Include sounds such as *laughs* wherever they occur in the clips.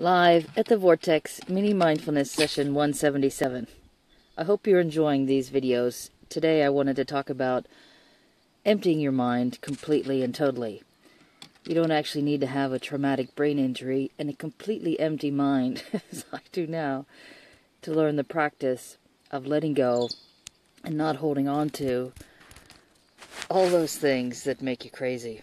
live at the Vortex Mini Mindfulness Session 177. I hope you're enjoying these videos. Today I wanted to talk about emptying your mind completely and totally. You don't actually need to have a traumatic brain injury and a completely empty mind, *laughs* as I do now, to learn the practice of letting go and not holding on to all those things that make you crazy.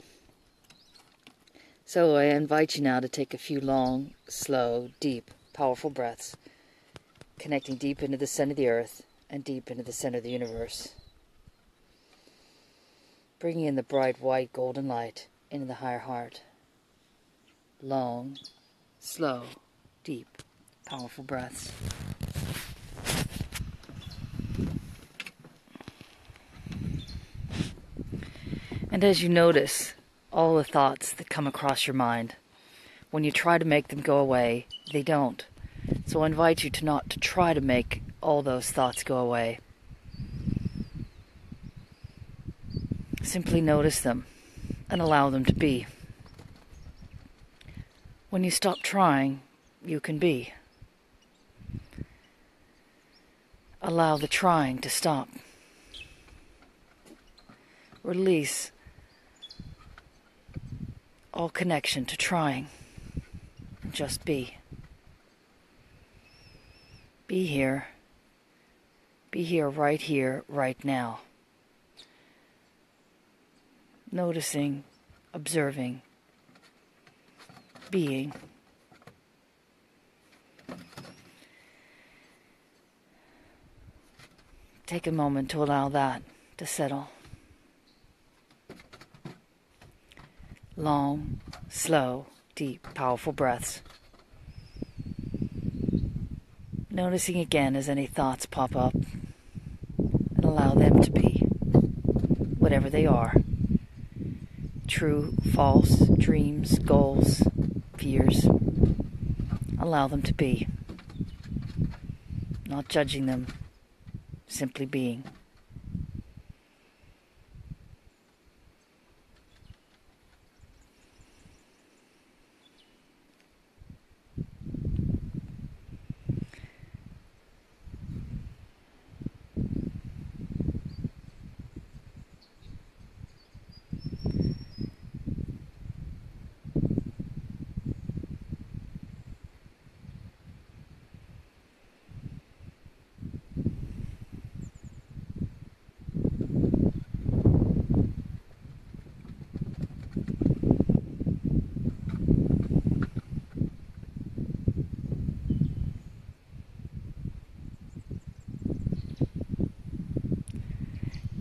So I invite you now to take a few long, slow, deep, powerful breaths, connecting deep into the center of the earth and deep into the center of the universe. Bringing in the bright, white, golden light into the higher heart. Long, slow, deep, powerful breaths. And as you notice all the thoughts that come across your mind. When you try to make them go away, they don't. So I invite you to not to try to make all those thoughts go away. Simply notice them and allow them to be. When you stop trying, you can be. Allow the trying to stop. Release all connection to trying. Just be. Be here. Be here, right here, right now. Noticing, observing, being. Take a moment to allow that to settle. Long, slow, deep, powerful breaths. Noticing again as any thoughts pop up and allow them to be whatever they are true, false, dreams, goals, fears. Allow them to be. Not judging them, simply being.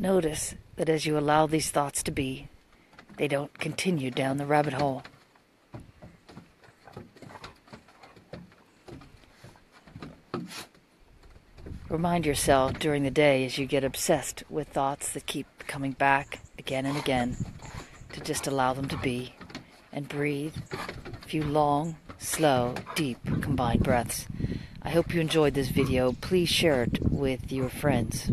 Notice that as you allow these thoughts to be, they don't continue down the rabbit hole. Remind yourself during the day as you get obsessed with thoughts that keep coming back again and again to just allow them to be and breathe a few long, slow, deep, combined breaths. I hope you enjoyed this video. Please share it with your friends.